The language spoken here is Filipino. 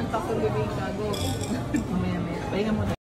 Contact ko yung gago. Mamaya, maya. Pahinga muna.